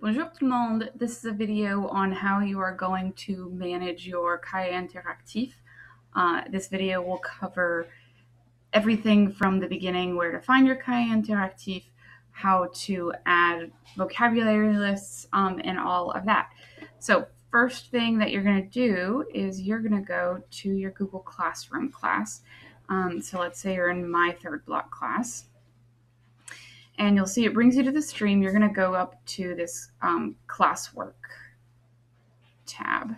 Bonjour tout le monde. This is a video on how you are going to manage your Cahier Interactif. Uh, this video will cover everything from the beginning, where to find your Cahier Interactif, how to add vocabulary lists, um, and all of that. So first thing that you're going to do is you're going to go to your Google Classroom class. Um, so let's say you're in my third block class and you'll see it brings you to the stream. You're going to go up to this um, classwork tab.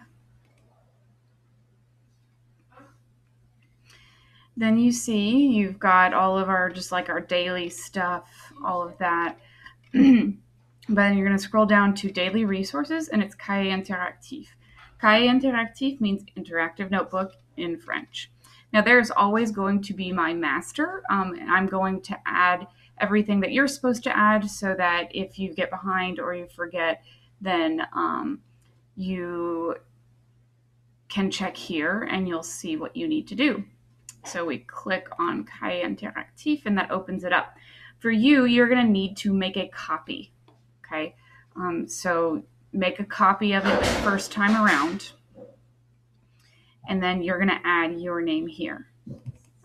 Then you see you've got all of our, just like our daily stuff, all of that. but then you're going to scroll down to daily resources and it's Cahier Interactif. Cahier Interactif means interactive notebook in French. Now there's always going to be my master. Um, and I'm going to add everything that you're supposed to add so that if you get behind or you forget, then um, you can check here and you'll see what you need to do. So we click on Cahier Interactif and that opens it up. For you, you're going to need to make a copy. Okay, um, so make a copy of it the first time around. And then you're going to add your name here.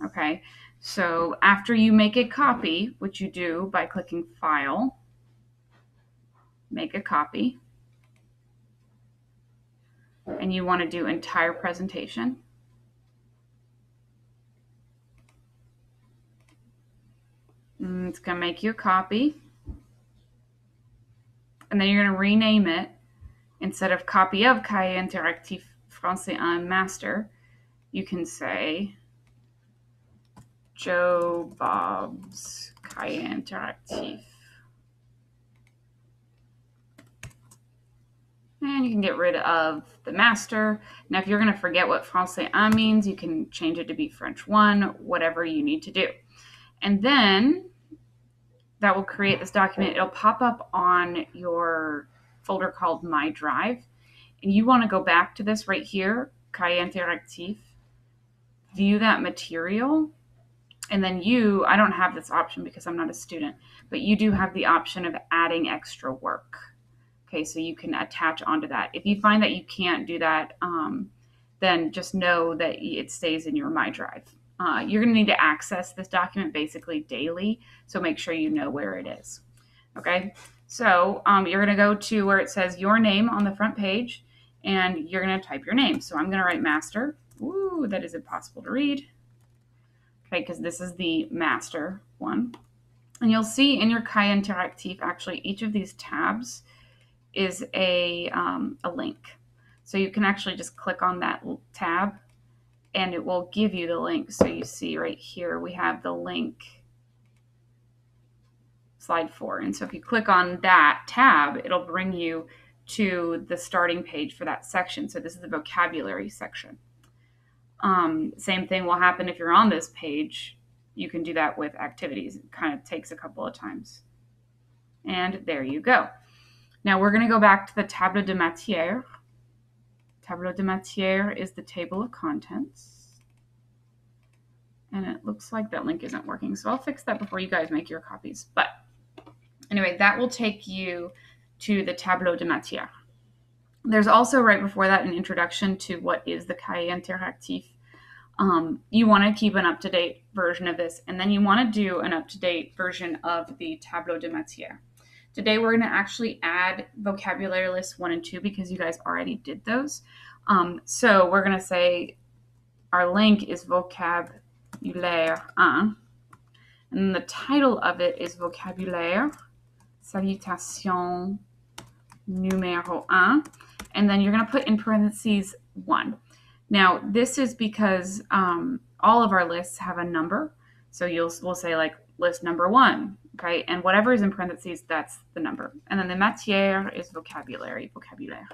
Okay, so after you make a copy, which you do by clicking File, make a copy, and you want to do entire presentation. Mm, it's going to make you a copy. And then you're going to rename it. Instead of copy of Cahier Interactif Français 1 Master, you can say Joe Bob's Cahier Interactif. And you can get rid of the master. Now, if you're going to forget what Français 1 means, you can change it to be French 1, whatever you need to do. And then that will create this document. It'll pop up on your folder called My Drive. And you want to go back to this right here, Cahier Interactif, view that material, and then you, I don't have this option because I'm not a student, but you do have the option of adding extra work. Okay, so you can attach onto that. If you find that you can't do that, um, then just know that it stays in your My Drive. Uh, you're going to need to access this document basically daily, so make sure you know where it is. Okay, so um, you're going to go to where it says your name on the front page, and you're going to type your name. So I'm going to write master. Ooh, that is impossible to read okay, because this is the master one. And you'll see in your Cahier Interactif, actually, each of these tabs is a, um, a link. So you can actually just click on that tab and it will give you the link. So you see right here, we have the link slide four. And so if you click on that tab, it'll bring you to the starting page for that section. So this is the vocabulary section. Um, same thing will happen if you're on this page. You can do that with activities. It kind of takes a couple of times. And there you go. Now we're going to go back to the tableau de matière. Tableau de matière is the table of contents. And it looks like that link isn't working. So I'll fix that before you guys make your copies. But anyway, that will take you to the tableau de matière. There's also right before that an introduction to what is the Cahier Interactif. Um, you want to keep an up to date version of this, and then you want to do an up to date version of the Tableau de Matière. Today, we're going to actually add vocabulary lists one and two because you guys already did those. Um, so we're going to say our link is vocabulaire 1, and the title of it is vocabulaire salutation numéro 1 and then you're going to put in parentheses one. Now, this is because um, all of our lists have a number. So you'll we'll say like list number one, okay? And whatever is in parentheses, that's the number. And then the matière is vocabulary, vocabulaire.